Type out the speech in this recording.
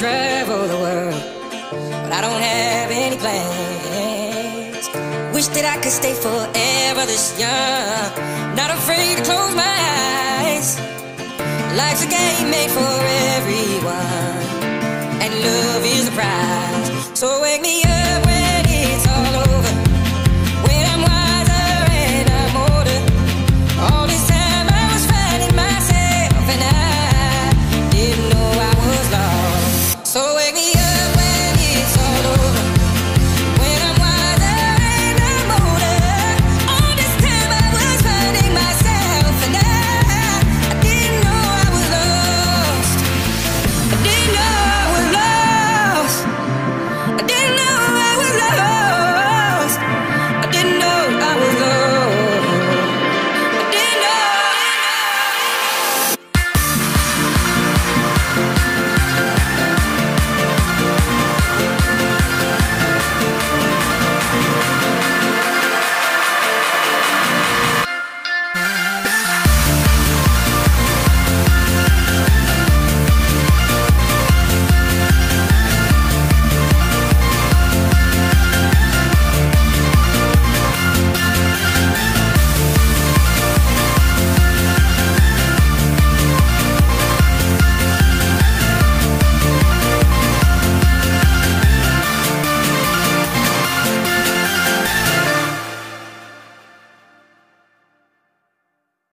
travel the world, but I don't have any plans. Wish that I could stay forever this young, not afraid to close my eyes. Life's a game made for everyone, and love is the prize. So wake me up.